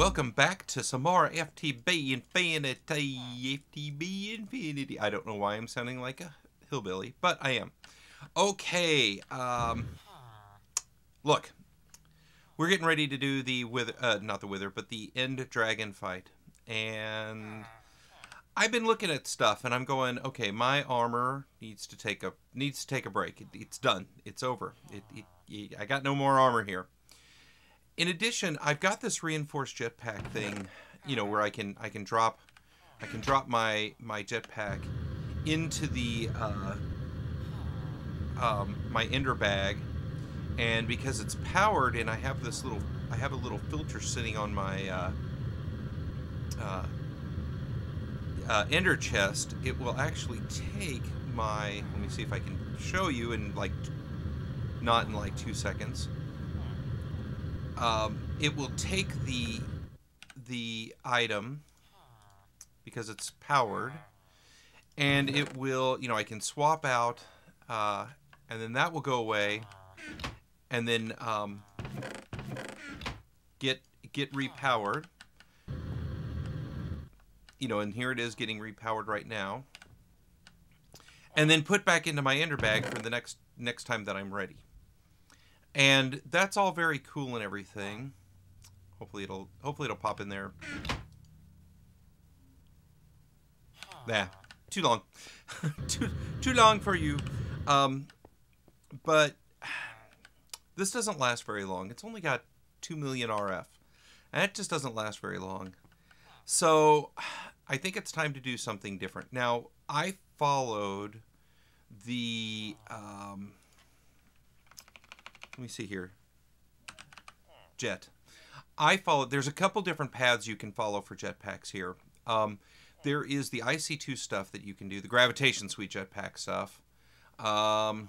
welcome back to more FTB Infinity. FTB Infinity. I don't know why I'm sounding like a hillbilly, but I am. Okay, um, look, we're getting ready to do the wither, uh, not the wither, but the end dragon fight, and I've been looking at stuff, and I'm going, okay, my armor needs to take a needs to take a break. It, it's done. It's over. It, it, I got no more armor here. In addition, I've got this reinforced jetpack thing, you know, where I can I can drop I can drop my my jetpack into the uh, um, my ender bag, and because it's powered and I have this little I have a little filter sitting on my uh, uh, uh, ender chest, it will actually take my. Let me see if I can show you in like not in like two seconds um, it will take the the item because it's powered and it will you know I can swap out uh, and then that will go away and then um, get get repowered. You know and here it is getting repowered right now. And then put back into my ender bag for the next next time that I'm ready and that's all very cool and everything. Hopefully it'll hopefully it'll pop in there. Nah, too long. too too long for you. Um, but this doesn't last very long. It's only got 2 million RF. And it just doesn't last very long. So I think it's time to do something different. Now, I followed the um, let me see here. Jet. I follow. There's a couple different paths you can follow for jetpacks here. Um, there is the IC2 stuff that you can do, the gravitation suite jetpack stuff. Um,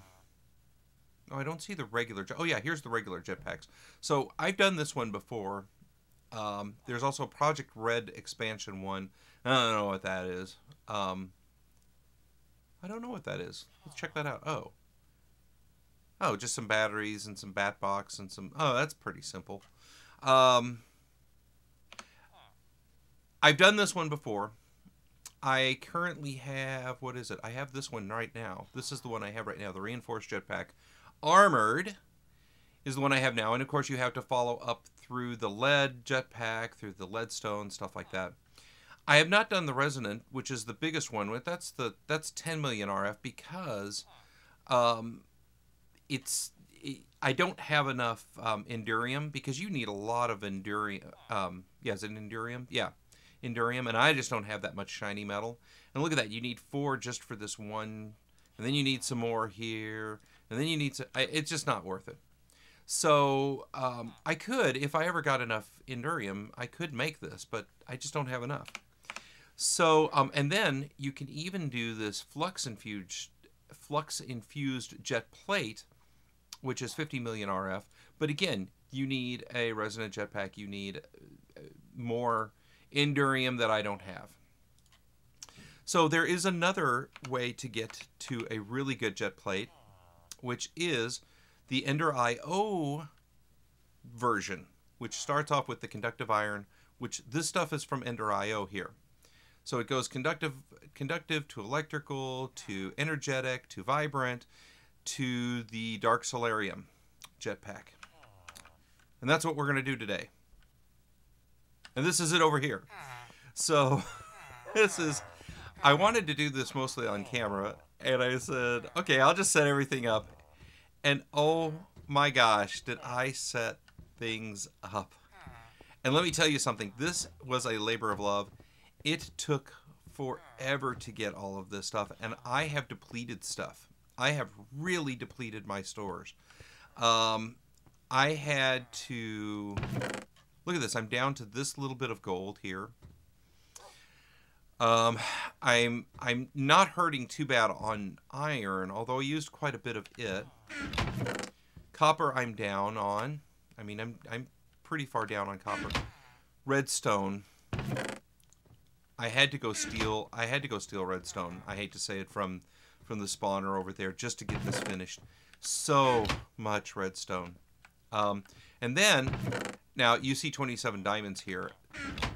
oh, I don't see the regular. Oh yeah, here's the regular jetpacks. So I've done this one before. Um, there's also a Project Red expansion one. I don't know what that is. Um, I don't know what that is. Let's check that out. Oh. Oh, just some batteries and some bat box and some. Oh, that's pretty simple. Um, I've done this one before. I currently have what is it? I have this one right now. This is the one I have right now, the reinforced jetpack. Armored is the one I have now, and of course you have to follow up through the lead jetpack, through the leadstone, stuff like that. I have not done the resonant, which is the biggest one. With that's the that's 10 million RF because um, it's I don't have enough um, enderium because you need a lot of enderium. Um, yeah, is it enderium? Yeah, enderium, and I just don't have that much shiny metal. And look at that, you need four just for this one, and then you need some more here, and then you need to. It's just not worth it. So um, I could, if I ever got enough enderium, I could make this, but I just don't have enough. So um, and then you can even do this flux infused flux infused jet plate which is 50 million RF. But again, you need a resonant jetpack. You need uh, more Enderium that I don't have. So there is another way to get to a really good jet plate, which is the Ender IO version, which starts off with the conductive iron, which this stuff is from Ender IO here. So it goes conductive, conductive to electrical, to energetic, to vibrant, to the Dark Soularium jetpack. And that's what we're going to do today. And this is it over here. So, this is. I wanted to do this mostly on camera, and I said, okay, I'll just set everything up. And oh my gosh, did I set things up. And let me tell you something this was a labor of love. It took forever to get all of this stuff, and I have depleted stuff. I have really depleted my stores. Um, I had to look at this. I'm down to this little bit of gold here. Um, I'm I'm not hurting too bad on iron, although I used quite a bit of it. Copper, I'm down on. I mean, I'm I'm pretty far down on copper. Redstone. I had to go steal. I had to go steal redstone. I hate to say it from from the spawner over there just to get this finished. So much redstone. Um, and then, now you see 27 diamonds here.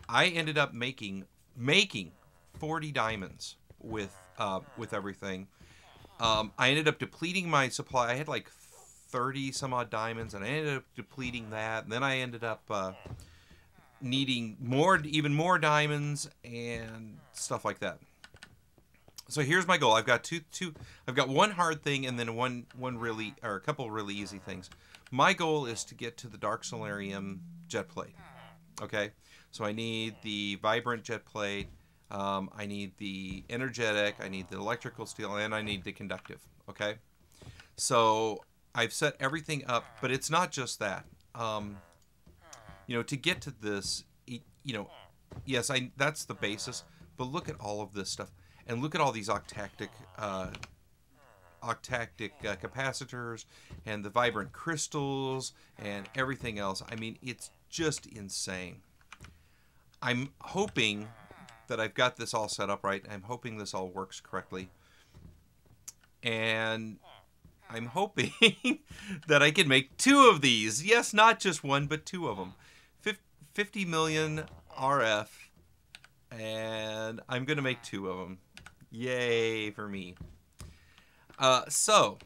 I ended up making making 40 diamonds with uh, with everything. Um, I ended up depleting my supply. I had like 30 some odd diamonds, and I ended up depleting that. And then I ended up uh, needing more, even more diamonds and stuff like that. So here's my goal. I've got two, two. I've got one hard thing and then one, one really, or a couple really easy things. My goal is to get to the Dark Soularium jet plate. Okay, so I need the vibrant jet plate. Um, I need the energetic. I need the electrical steel, and I need the conductive. Okay, so I've set everything up, but it's not just that. Um, you know, to get to this, you know, yes, I that's the basis. But look at all of this stuff, and look at all these octadic, uh, octadic uh, capacitors, and the vibrant crystals, and everything else. I mean, it's just insane. I'm hoping that I've got this all set up right. I'm hoping this all works correctly. And I'm hoping that I can make two of these. Yes, not just one, but two of them. 50 million RF, and I'm going to make two of them. Yay for me. Uh, so,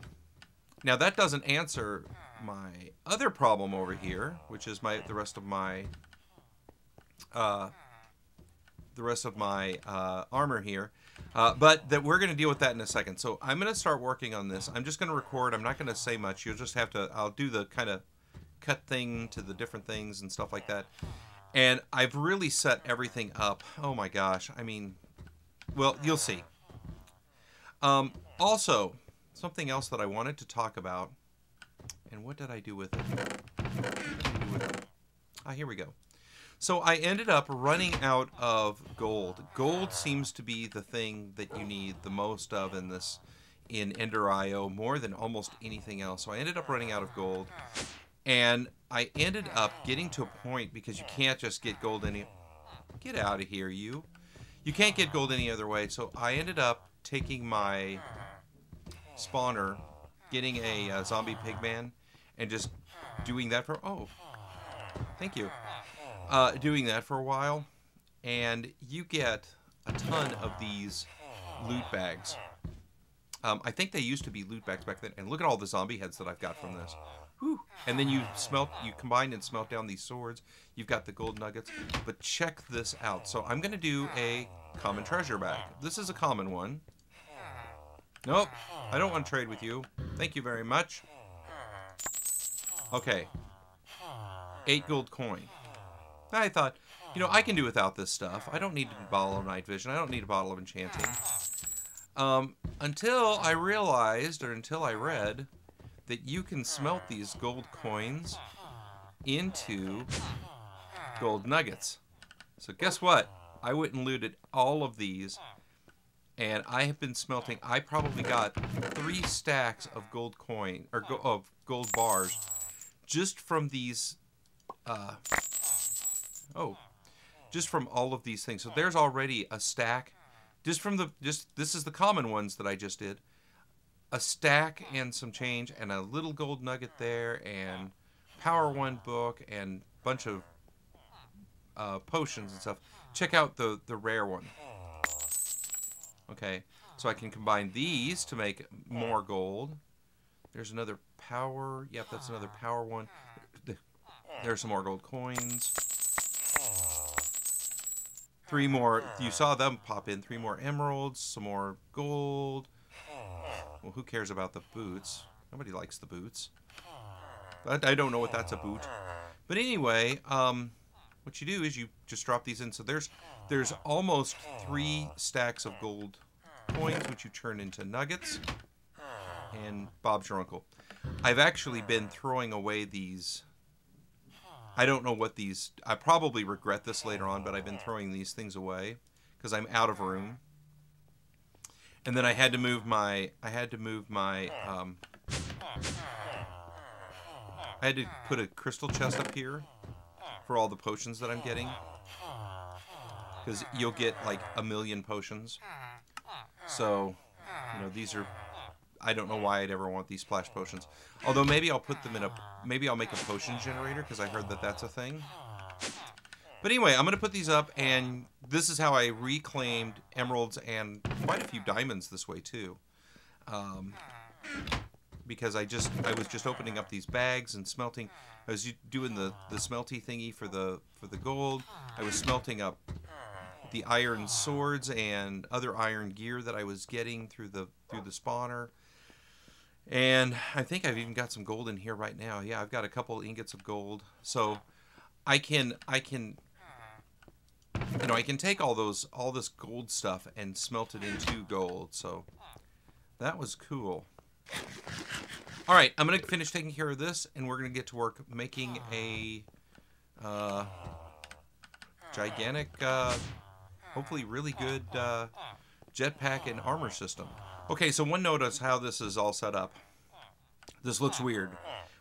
now that doesn't answer my other problem over here, which is my the rest of my uh, the rest of my uh, armor here. Uh, but that we're going to deal with that in a second. So I'm going to start working on this. I'm just going to record. I'm not going to say much. You'll just have to. I'll do the kind of cut thing to the different things and stuff like that. And I've really set everything up. Oh my gosh. I mean, well, you'll see. Um, also, something else that I wanted to talk about. And what did I do with it? Ah, here we go. So I ended up running out of gold. Gold seems to be the thing that you need the most of in this in Ender IO more than almost anything else. So I ended up running out of gold. And I ended up getting to a point because you can't just get gold any Get out of here, you. You can't get gold any other way. So I ended up taking my spawner, getting a uh, zombie pigman and just doing that for oh. Thank you uh, doing that for a while, and you get a ton of these loot bags. Um, I think they used to be loot bags back then. And look at all the zombie heads that I've got from this. Whew. And then you smelt, you combine and smelt down these swords. You've got the gold nuggets. But check this out. So I'm going to do a common treasure bag. This is a common one. Nope. I don't want to trade with you. Thank you very much. Okay. Eight gold coin. I thought, you know, I can do without this stuff. I don't need a bottle of night vision. I don't need a bottle of enchanting. Um, until I realized, or until I read, that you can smelt these gold coins into gold nuggets. So guess what? I went and looted all of these, and I have been smelting. I probably got three stacks of gold coin or go, of gold bars just from these uh, Oh, just from all of these things. So there's already a stack. Just from the just this is the common ones that I just did. A stack and some change and a little gold nugget there and power one book and bunch of uh, potions and stuff. Check out the the rare one. Okay, so I can combine these to make more gold. There's another power. Yep, that's another power one. There's some more gold coins. Three more. You saw them pop in. Three more emeralds. Some more gold. Well, who cares about the boots? Nobody likes the boots. I don't know what that's a boot. But anyway, um, what you do is you just drop these in. So there's there's almost three stacks of gold coins, which you turn into nuggets. And Bob's your uncle. I've actually been throwing away these I don't know what these. I probably regret this later on, but I've been throwing these things away because I'm out of room. And then I had to move my. I had to move my. Um, I had to put a crystal chest up here for all the potions that I'm getting. Because you'll get like a million potions. So, you know, these are I don't know why I'd ever want these splash potions. Although maybe I'll put them in a maybe I'll make a potion generator because I heard that that's a thing. But anyway, I'm going to put these up, and this is how I reclaimed emeralds and quite a few diamonds this way, too. Um, because I just I was just opening up these bags and smelting. I was doing the the smelty thingy for the for the gold. I was smelting up the iron swords and other iron gear that I was getting through the through the spawner. And I think I've even got some gold in here right now. Yeah, I've got a couple ingots of gold. So I can I can you know, I can take all those all this gold stuff and smelt it into gold. So that was cool. All right, I'm going to finish taking care of this and we're going to get to work making a uh, gigantic uh, hopefully really good uh, jetpack and armor system. Okay, so one notice how this is all set up. This looks weird,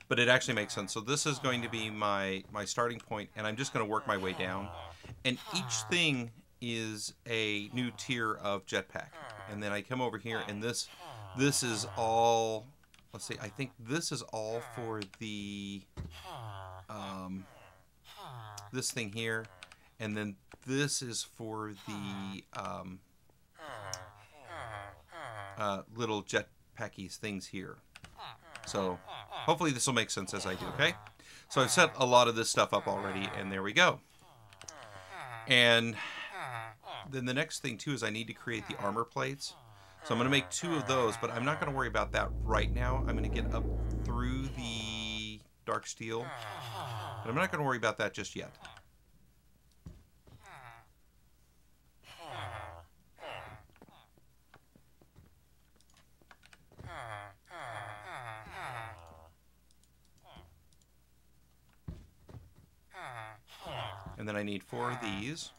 but it actually makes sense. So this is going to be my, my starting point, and I'm just going to work my way down. And each thing is a new tier of jetpack. And then I come over here, and this this is all, let's see, I think this is all for the, um, this thing here. And then this is for the um, uh, little jetpackies things here. So hopefully this will make sense as I do, okay? So I've set a lot of this stuff up already, and there we go. And then the next thing, too, is I need to create the armor plates. So I'm going to make two of those, but I'm not going to worry about that right now. I'm going to get up through the dark steel. But I'm not going to worry about that just yet. Then I need four of ah. these.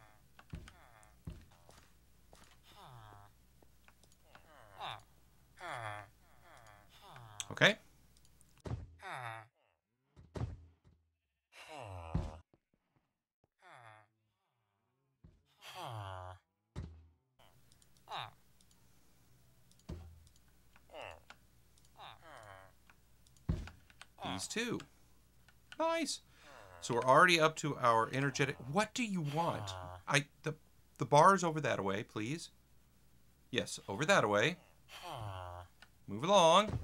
Okay. These two. Nice. So we're already up to our energetic. What do you want? Ah. I the the bars over that away, please. Yes, over that away. Ah. Move along.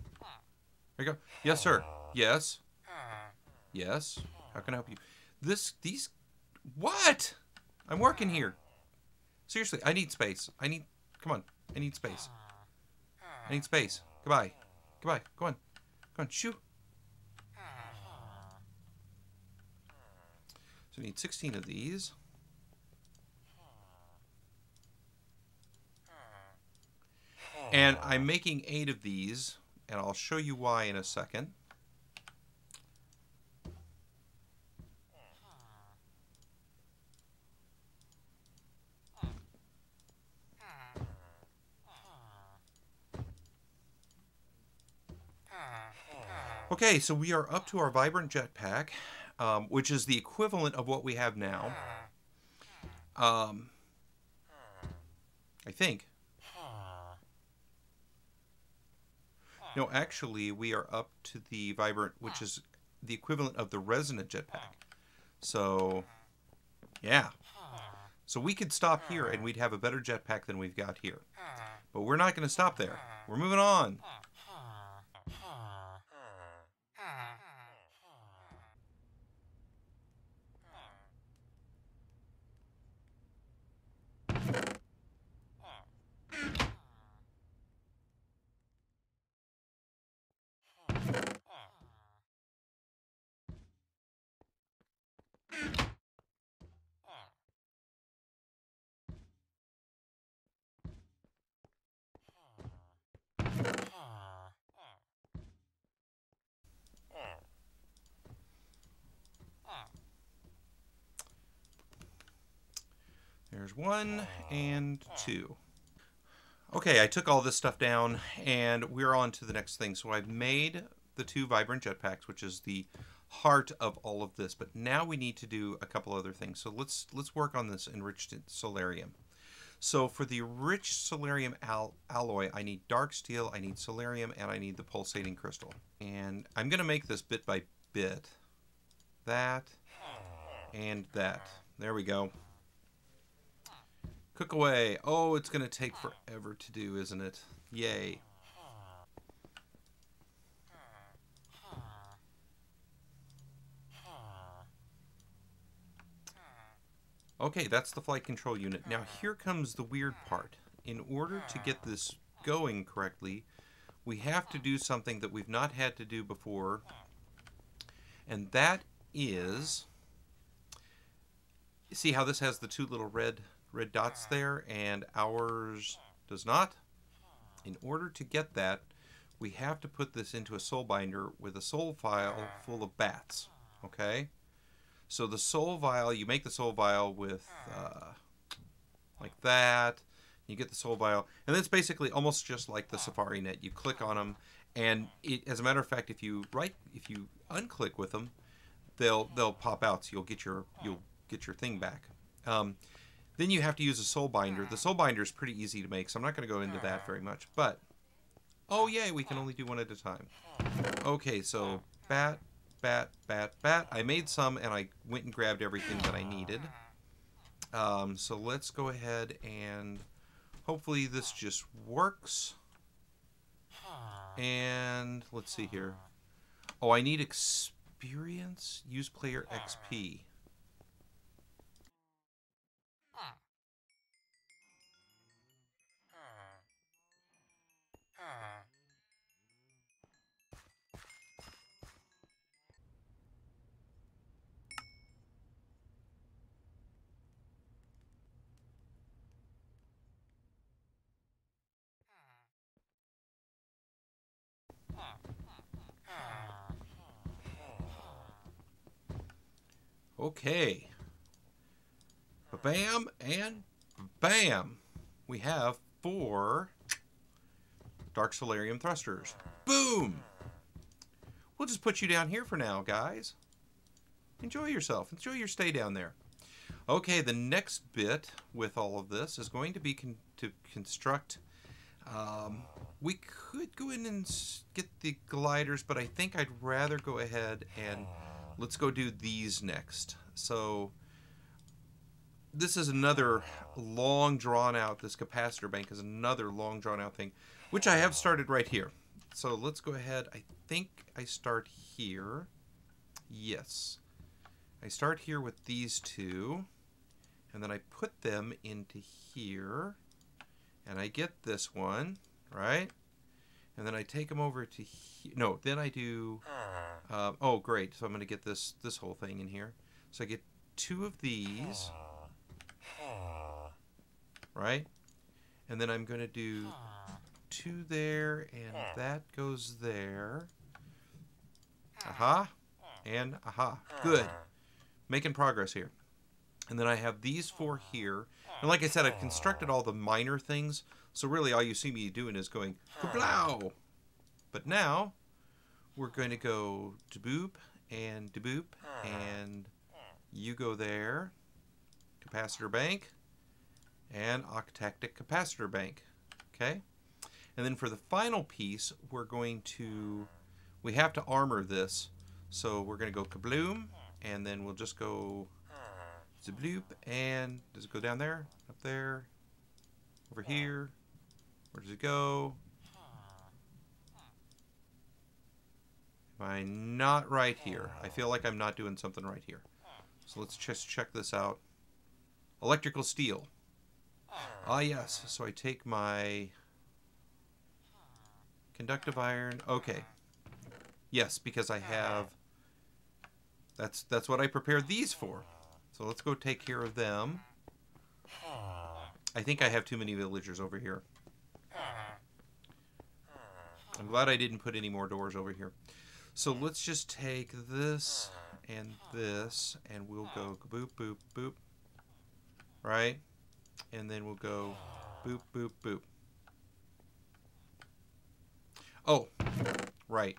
There you go. Yes, sir. Ah. Yes. Yes. How can I help you? This these what? I'm working here. Seriously, I need space. I need come on. I need space. I need space. Goodbye. Goodbye. Go on. Go on. Shoot. So we need 16 of these. And I'm making eight of these, and I'll show you why in a second. Okay, so we are up to our Vibrant Jetpack um, which is the equivalent of what we have now. Um, I think. No, actually, we are up to the Vibrant, which is the equivalent of the Resonant jetpack. So, yeah. So we could stop here and we'd have a better jetpack than we've got here. But we're not going to stop there. We're moving on. There's one and two. Okay, I took all this stuff down and we're on to the next thing. So I've made the two Vibrant Jetpacks, which is the heart of all of this. But now we need to do a couple other things. So let's let's work on this enriched soularium. So for the rich soularium al alloy, I need dark steel, I need soularium, and I need the pulsating crystal. And I'm going to make this bit by bit. That and that. There we go. Cook away. Oh, it's going to take forever to do, isn't it? Yay. Okay, that's the flight control unit. Now ah. here comes the weird part. In order to get ah. this going correctly, we have to do something that we've not had to do before, and that is see how this has the two little red red dots ah. there and ours does not? In order to get that we have to put this into a soul binder with a soul vial full of bats okay so the soul vial you make the soul vial with uh, like that you get the soul vial and it's basically almost just like the safari net you click on them and it, as a matter of fact if you right if you unclick with them they'll they'll pop out so you'll get your you'll get your thing back. Um, then you have to use a soul binder. The soul binder is pretty easy to make, so I'm not going to go into that very much. But, oh yay, we can only do one at a time. Okay, so bat, bat, bat, bat. I made some and I went and grabbed everything that I needed. Um, so let's go ahead and hopefully this just works. And let's see here. Oh, I need experience. Use player XP. Okay. Bam and bam. We have four Dark Soularium thrusters. Boom! We'll just put you down here for now, guys. Enjoy yourself. Enjoy your stay down there. Okay, the next bit with all of this is going to be con to construct... Um, we could go in and get the gliders, but I think I'd rather go ahead and let's go do these next. So this is another long drawn out, this capacitor bank is another long drawn out thing, which I have started right here. So let's go ahead. I think I start here. Yes. I start here with these two, and then I put them into here, and I get this one, right? And then I take them over to he- no then I do ah. uh, oh great so I'm gonna get this this whole thing in here. So I get two of these. Ah. Right? And then I'm gonna do ah. two there and that goes there. Aha. And aha. Good. Making progress here. And then I have these four here. And like I said I've constructed all the minor things so really all you see me doing is going kablow. But now we're going to go to boop and to boop and you go there. Capacitor bank and octadic capacitor bank. Okay? And then for the final piece, we're going to, we have to armor this. So we're going to go kabloom, and then we'll just go zabloop, and does it go down there? Up there? Over here? Where does it go? Am I not right here? I feel like I'm not doing something right here. So let's just check this out. Electrical steel. Ah, yes. So I take my conductive iron. Okay. Yes, because I have... That's, that's what I prepared these for. So let's go take care of them. I think I have too many villagers over here. I'm glad I didn't put any more doors over here. So let's just take this and this, and we'll go boop, boop, boop, right? And then we'll go boop, boop, boop. Oh, right.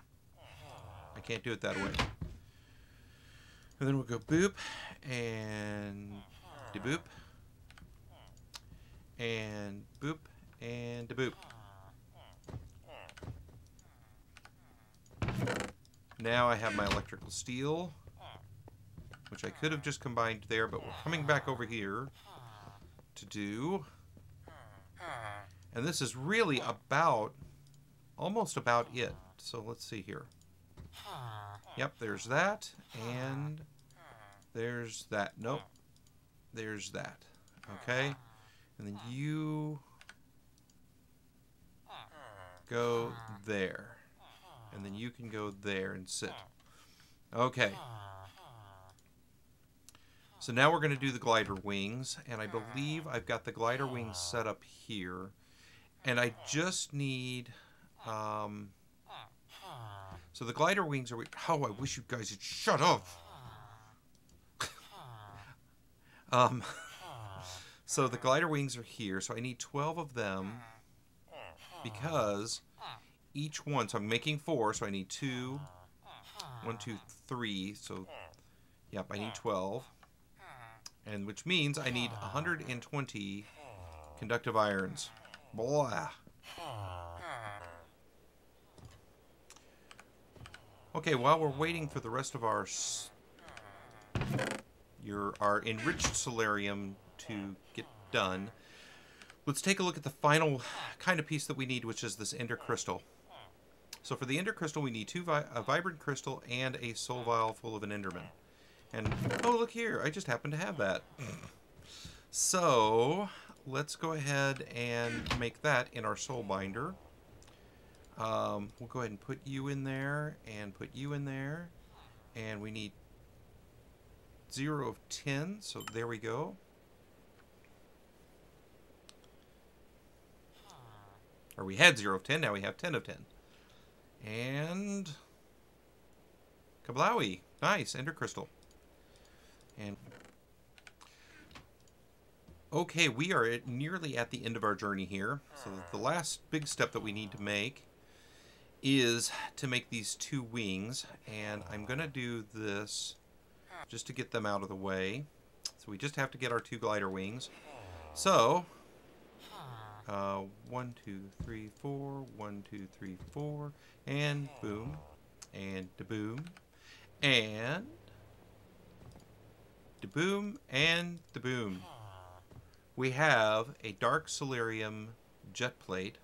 I can't do it that way. And then we'll go boop, and de boop, and boop, and de boop. Now I have my electrical steel. which I could have just combined there, but we're coming back over here to do. And this is really about, almost about it. So let's see here. Yep, there's that, and there's that. Nope, there's that. Okay, and then you go there. And then you can go there and sit. Ah. Okay. Ah. Ah. So now we're going to do the glider wings. And I believe I've got the glider wings set up here. And I just need... Um, so the glider wings are... Oh, I wish you guys had shut up. um, so the glider wings are here. So I need 12 of them because each one, so I'm making four, so I need two, one, two, three, so, yep, I need 12, and which means I need 120 conductive irons. Blah. Okay, while we're waiting for the rest of our your our enriched soularium to get done, let's take a look at the final kind of piece that we need, which is this ender crystal. So for the ender crystal, we need two vi a vibrant crystal and a soul vial full of an enderman. And, oh, look here, I just happen to have that. so, let's go ahead and make that in our soul binder. Um, we'll go ahead and put you in there, and put you in there. And we need 0 of 10, so there we go. Or we had 0 of 10, now we have 10 of 10. And Kablawi. Nice, Ender Crystal. And okay, we are at nearly at the end of our journey here. So the ah. last big step that we need to make is to make these two wings. And I'm going to do this ah. just to get them out of the way. So we just have to get our two glider wings. Ah. So uh, one, two, three, four. One, two, three, four. And boom. And da boom. And da boom. And da boom. We have a dark soularium jet plate.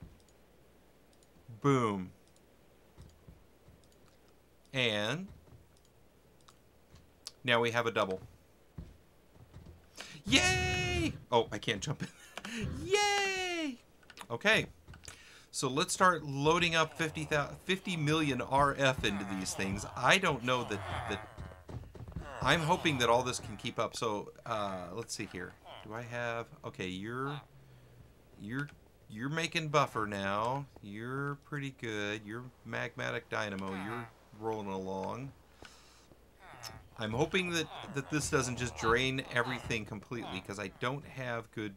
Boom. And now we have a double. Yay! Oh, I can't jump in. Yay! Okay. So let's start loading up 50, 50 million RF into these things. I don't know that... that I'm hoping that all this can keep up. So, uh, let's see here. Do I have... Okay, you're... You're... You're making buffer now. You're pretty good. You're magmatic dynamo. You're rolling along. I'm hoping that, that this doesn't just drain everything completely because I don't have good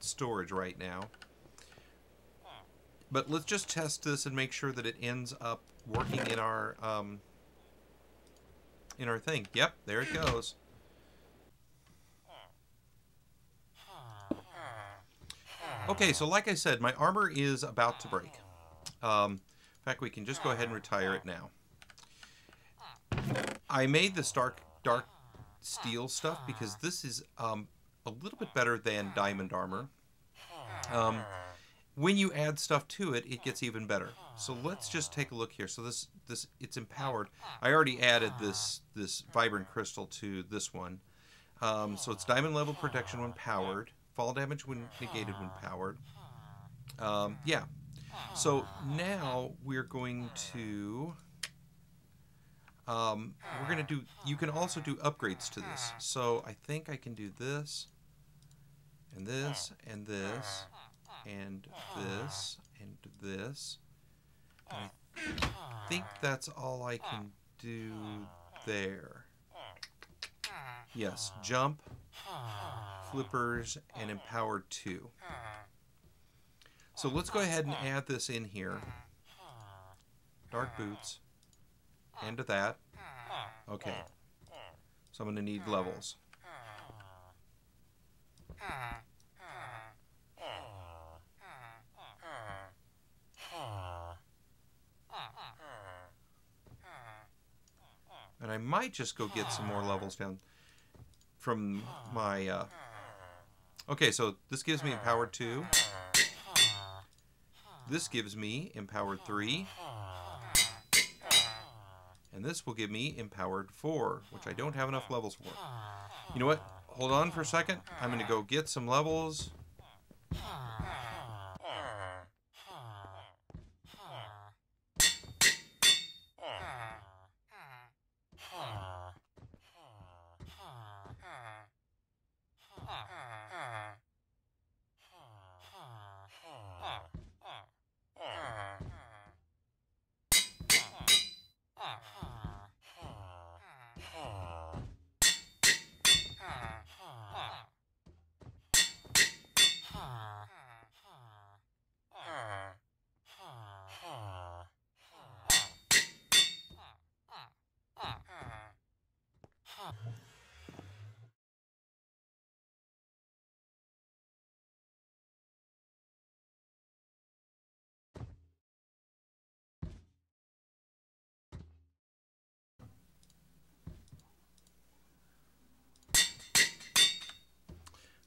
storage right now. But let's just test this and make sure that it ends up working in our um, in our thing. Yep, there it goes. Okay, so like I said, my armor is about to break. Um, in fact, we can just go ahead and retire it now. I made this dark dark steel stuff because this is um, a little bit better than diamond armor. Um, when you add stuff to it, it gets even better. So let's just take a look here. So this this it's empowered. I already added this this vibrant crystal to this one. Um, so it's diamond level protection when powered, fall damage when negated when powered. Um, yeah. So now we're going to um, we're going to do, you can also do upgrades to this. So I think I can do this, and this, and this, and this, and this. I think that's all I can do there. Yes, jump, flippers, and empowered 2. So let's go ahead and add this in here. Dark boots and to that. Okay. So I'm going to need levels. And I might just go get some more levels down. from my. Uh... Okay, so this gives me empowered two. This gives me empowered three. And this will give me empowered four, which I don't have enough levels for. You know what? Hold on for a second. I'm going to go get some levels.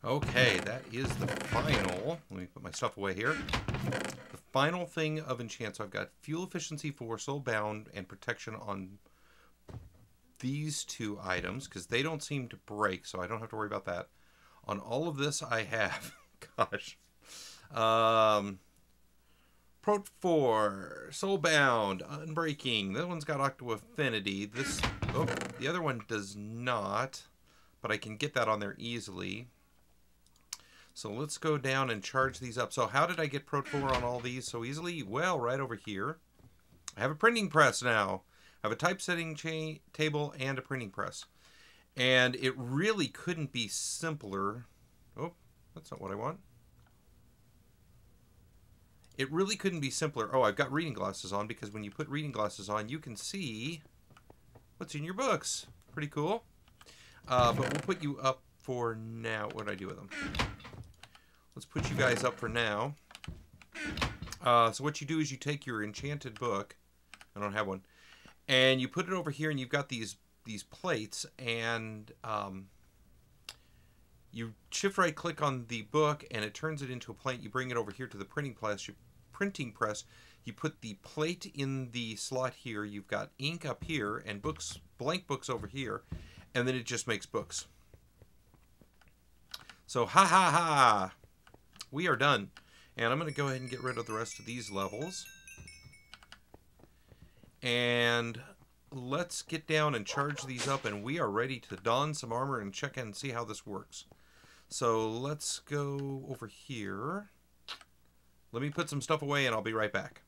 Okay, that is the final. Let me put my stuff away here. The final thing of enchant. So I've got fuel efficiency for soul bound and protection on these two items because they don't seem to break, so I don't have to worry about that. On all of this, I have, gosh, um, Prot 4, Soulbound, Unbreaking. That one's got Octo Affinity. This, oh, the other one does not, but I can get that on there easily. So let's go down and charge these up. So how did I get Prot 4 on all these so easily? Well, right over here. I have a printing press now. I have a typesetting table and a printing press. And it really couldn't be simpler. Oh, that's not what I want. It really couldn't be simpler. Oh, I've got reading glasses on because when you put reading glasses on, you can see what's in your books. Pretty cool. Uh, but we'll put you up for now. What do I do with them? Let's put you guys up for now. Uh, so what you do is you take your enchanted book. I don't have one. And you put it over here and you've got these these plates and um, you shift right click on the book and it turns it into a plate. You bring it over here to the printing press. You, printing press. You put the plate in the slot here. You've got ink up here and books, blank books over here, and then it just makes books. So ha ha ha! We are done. And I'm going to go ahead and get rid of the rest of these levels. And let's get down and charge these up and we are ready to don some armor and check in and see how this works. So let's go over here. Let me put some stuff away and I'll be right back.